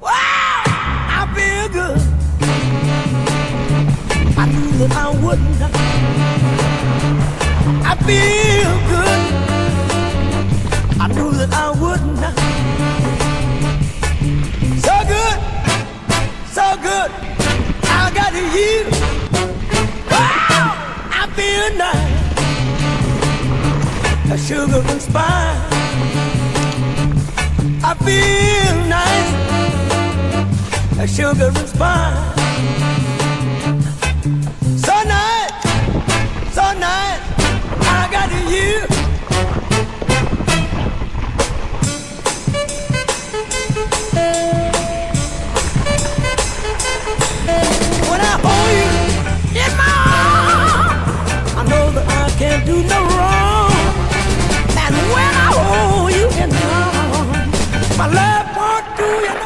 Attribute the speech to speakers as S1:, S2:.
S1: Wow, I feel good. I knew that I wouldn't. I feel good. I knew that I wouldn't. So good, so good. I got you. Wow, I feel nice. A sugar and spice. I feel sugar and spice. So nice, so nice, I got you. When I hold you in my arms, I know that I can't do no wrong. And when I hold you in my arms, my love won't do you no